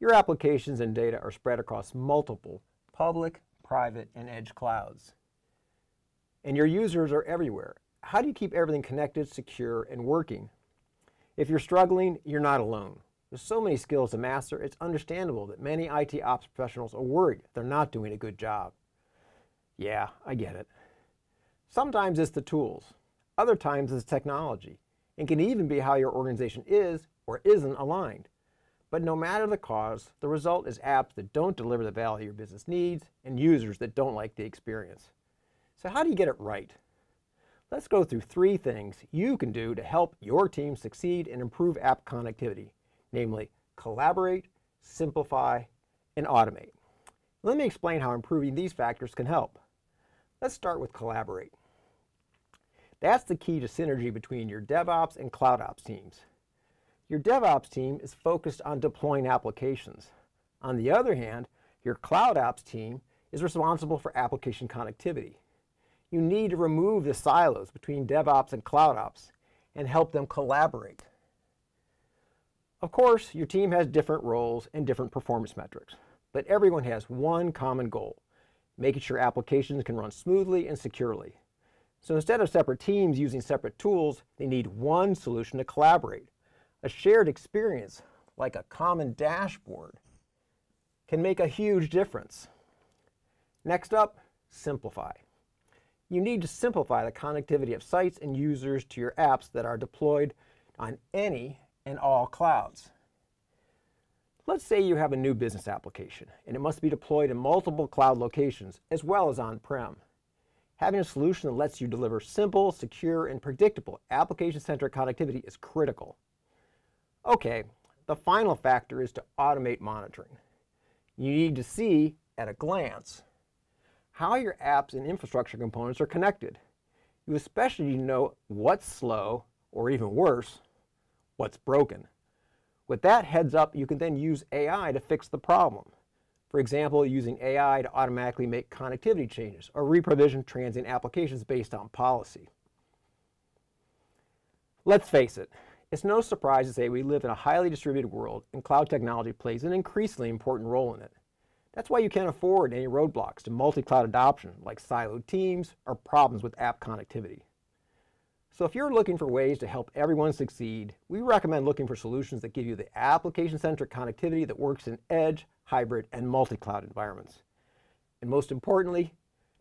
Your applications and data are spread across multiple public, private, and edge clouds. And your users are everywhere. How do you keep everything connected, secure, and working? If you're struggling, you're not alone. There's so many skills to master, it's understandable that many IT ops professionals are worried they're not doing a good job. Yeah, I get it. Sometimes it's the tools. Other times it's technology. It can even be how your organization is or isn't aligned. But no matter the cause, the result is apps that don't deliver the value your business needs and users that don't like the experience. So how do you get it right? Let's go through three things you can do to help your team succeed and improve app connectivity, namely collaborate, simplify, and automate. Let me explain how improving these factors can help. Let's start with collaborate. That's the key to synergy between your DevOps and CloudOps teams. Your DevOps team is focused on deploying applications. On the other hand, your CloudOps team is responsible for application connectivity. You need to remove the silos between DevOps and CloudOps and help them collaborate. Of course, your team has different roles and different performance metrics, but everyone has one common goal, making sure applications can run smoothly and securely. So instead of separate teams using separate tools, they need one solution to collaborate. A shared experience, like a common dashboard, can make a huge difference. Next up, simplify. You need to simplify the connectivity of sites and users to your apps that are deployed on any and all clouds. Let's say you have a new business application and it must be deployed in multiple cloud locations as well as on-prem. Having a solution that lets you deliver simple, secure, and predictable application-centric connectivity is critical. Okay, the final factor is to automate monitoring. You need to see, at a glance, how your apps and infrastructure components are connected. You especially need to know what's slow, or even worse, what's broken. With that heads up, you can then use AI to fix the problem. For example, using AI to automatically make connectivity changes or reprovision transient applications based on policy. Let's face it, it's no surprise to say we live in a highly distributed world and cloud technology plays an increasingly important role in it. That's why you can't afford any roadblocks to multi-cloud adoption like siloed teams or problems with app connectivity. So if you're looking for ways to help everyone succeed, we recommend looking for solutions that give you the application-centric connectivity that works in edge, hybrid, and multi-cloud environments. And most importantly,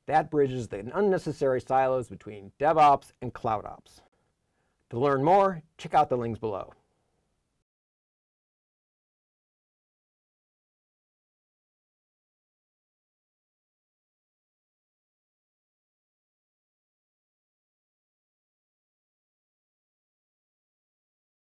that bridges the unnecessary silos between DevOps and CloudOps. To learn more, check out the links below.